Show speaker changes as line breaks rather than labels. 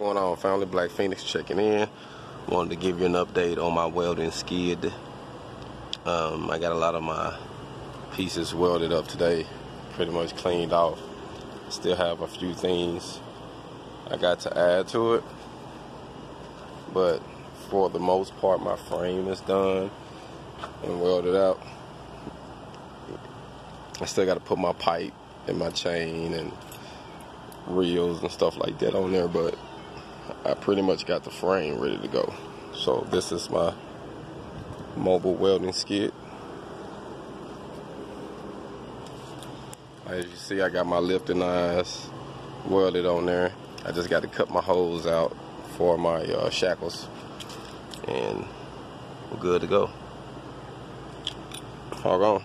going on family Black Feniks checking in. Wanted to give you an update on my welding skid. Um, i got a lot of my pieces welded up today pretty much cleaned off. Still have a few things i got to add to it. But for the most part my frame is done and welded out. I still got to put my pipe and my chain and reels and stuff like that on there but I pretty much got the frame ready to go. So this is my mobile welding skid. As you see, I got my lifting eyes welded on there. I just got to cut my holes out for my uh, shackles and we're good to go. Hold on.